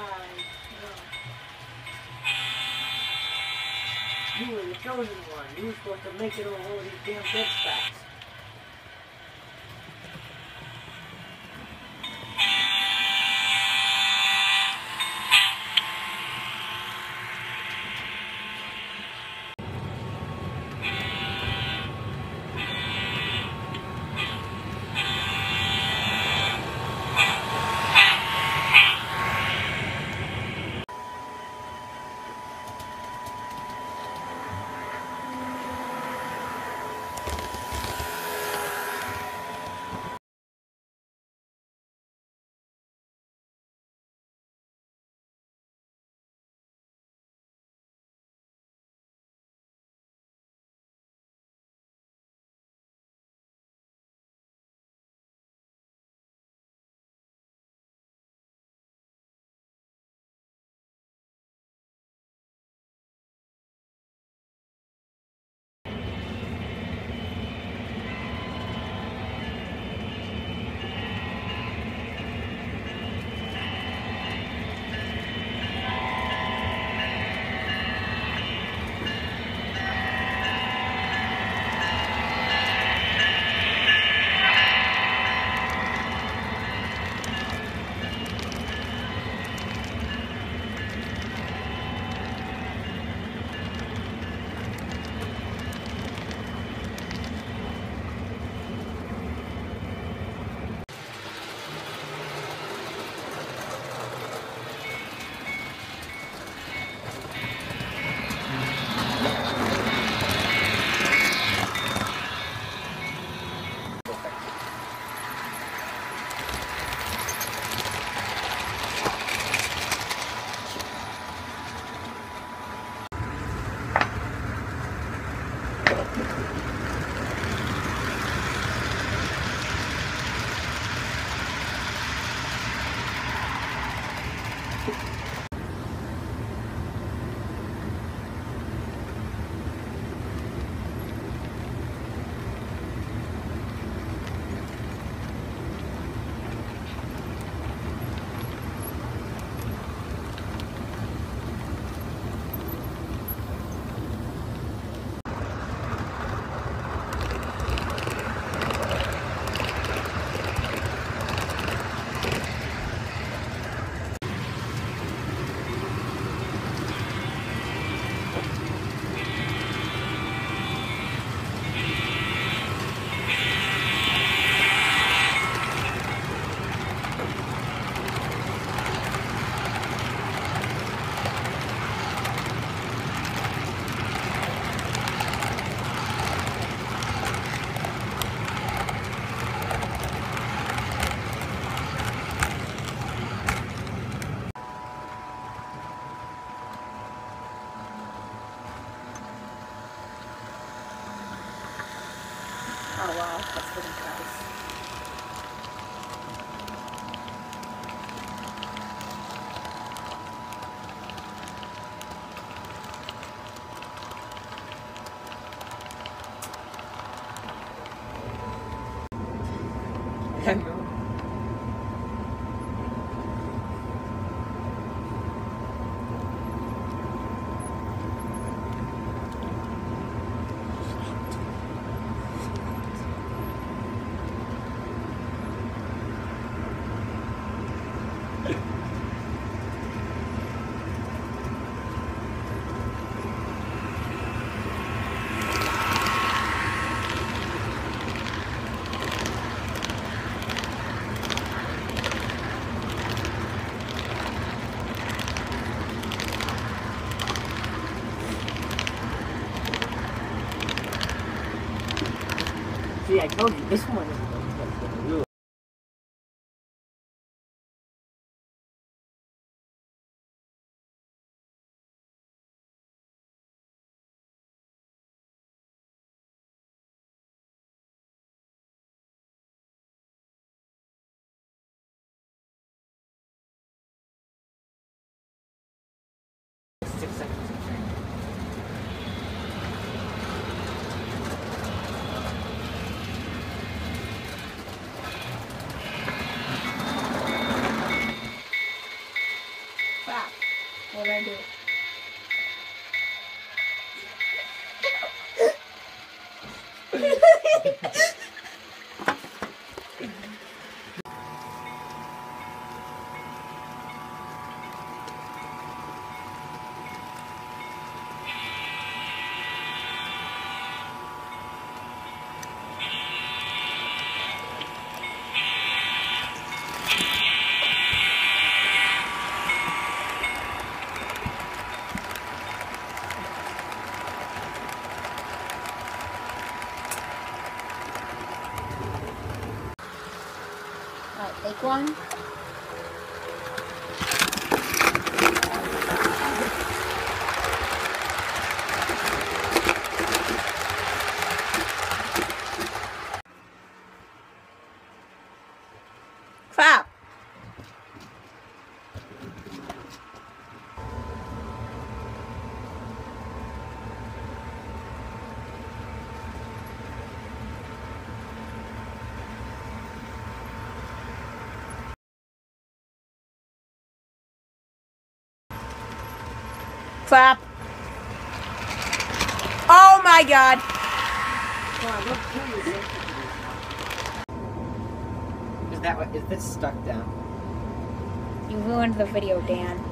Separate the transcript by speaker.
Speaker 1: died. You were the chosen one. You were supposed to make it on all these damn dead spots.
Speaker 2: Oh wow, that's really nice.
Speaker 1: See, I told you, this one. is
Speaker 2: What I do? Take one. Clap. Clap. Oh my god.
Speaker 1: Is look, who is it? Is that what? Is this stuck down?
Speaker 2: You ruined the video, Dan.